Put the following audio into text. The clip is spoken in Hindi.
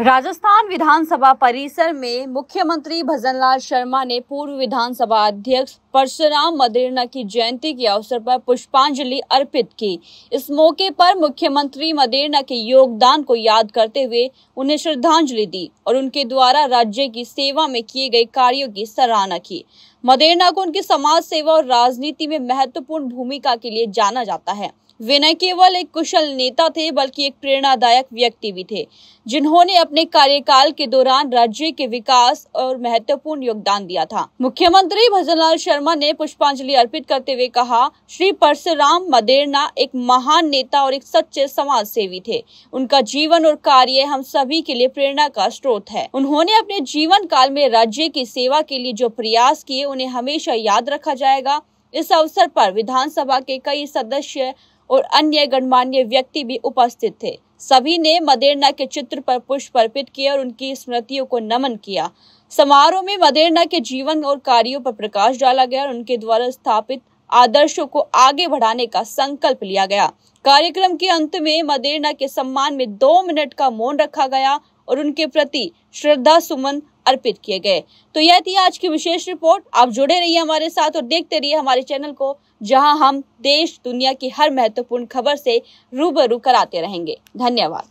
राजस्थान विधानसभा परिसर में मुख्यमंत्री भजनलाल शर्मा ने पूर्व विधानसभा अध्यक्ष परशुराम मदेरना की जयंती के अवसर पर पुष्पांजलि अर्पित की। इस मौके पर मुख्यमंत्री मदेरना के योगदान को याद करते हुए उन्हें श्रद्धांजलि दी और उनके द्वारा राज्य की सेवा में किए गए कार्यों की सराहना की। मदेरना को उनकी समाज सेवा और राजनीति में महत्वपूर्ण भूमिका के लिए जाना जाता है। वे न केवल एक कुशल नेता थे, बल्कि एक प्रेरणादायक व्यक्ति भी थे, जिन्होंने अपने कार्यकाल के दौरान राज्य के विकास और महत्वपूर्ण योगदान दिया था। मुख्यमंत्री भजनलाल शर्मा ने पुष्पांजलि अर्पित करते हुए कहा, श्री परशुराम मदेरना एक महान नेता और एक सच्चे समाज सेवी थे। उनका जीवन और कार्य हम सभी के लिए प्रेरणा का स्रोत है। उन्होंने अपने जीवन काल में राज्य की सेवा के लिए जो प्रयास किए, उन्हें हमेशा याद रखा जाएगा। इस अवसर पर विधानसभा के कई सदस्य और अन्य गणमान्य व्यक्ति भी उपस्थित थे। सभी ने मदेरना के चित्र पर पुष्प अर्पित किए और उनकी स्मृतियों को नमन किया। समारोह में मदेरना के जीवन और कार्यों पर प्रकाश डाला गया और उनके द्वारा स्थापित आदर्शों को आगे बढ़ाने का संकल्प लिया गया। कार्यक्रम के अंत में मदेरना के सम्मान में दो मिनट का मौन रखा गया और उनके प्रति श्रद्धा सुमन अर्पित किए गए। तो यह थी आज की विशेष रिपोर्ट। आप जुड़े रहिए हमारे साथ और देखते रहिए हमारे चैनल को, जहाँ हम देश, दुनिया की हर महत्वपूर्ण खबर से रूबरू कराते रहेंगे। धन्यवाद।